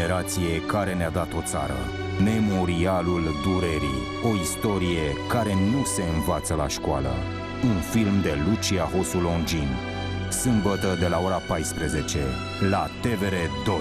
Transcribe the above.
generație care ne-a dat o țară. Memorialul durerii, o istorie care nu se învață la școală. Un film de Lucia Hosu Longin. Sâmbătă de la ora 14 la TVR 2.